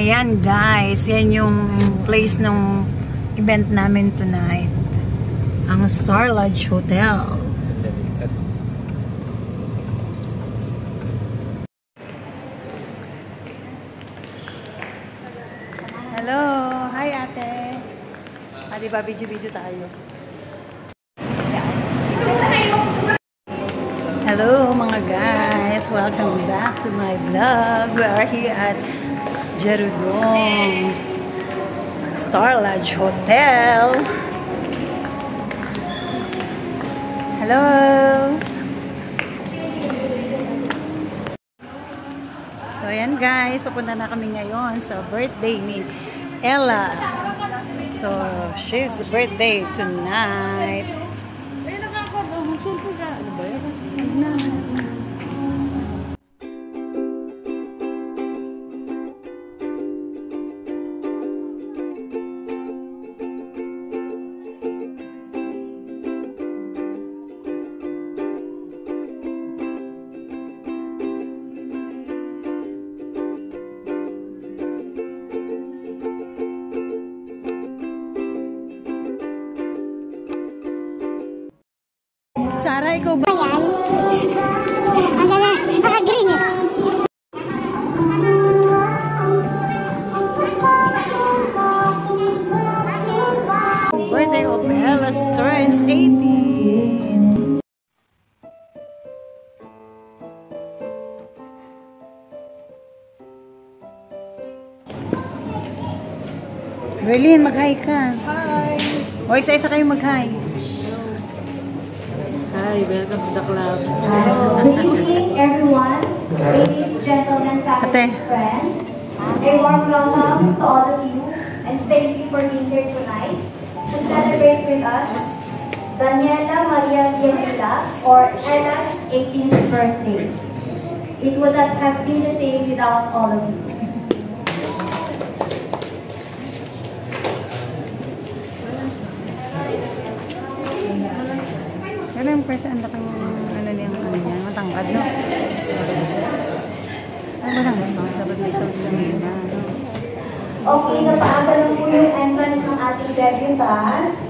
Ayan guys, yan yung place ng event namin tonight. Ang Star Lodge Hotel. Hello! Hi ate! Ah, di ba video-video tayo? Hello mga guys! Welcome back to my vlog. We are here at Jerudong Star Lodge Hotel. Hello! So ayan guys, papunta na kami ngayon sa birthday ni Ella. So, she's the birthday tonight. Eh, nakakaba. Magsulpo ka. Ano ba yan? Sarah, ikaw ba? Ayan. Ang ganda. Naka-green eh. Birthday of Ella turns 18. Berlin, mag-hi ka. Hi! O, isa-isa kayo mag-hi. Hi, welcome to the club. Good evening, everyone. Ladies, gentlemen, family, Ate. and friends. A warm welcome to all of you, and thank you for being here tonight to celebrate with us Daniela Maria Villamila, or Ella's 18th birthday. It would not have been the same without all of you. Yung person, ang laking ano niya, ano niya, matangkad, no? Ano ba lang? Dapat may sauce lang yun, ano? Okay, napaaga na po yung entrance ng ating debutante.